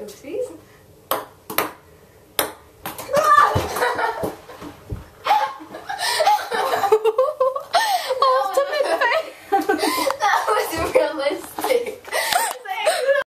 Oopsie.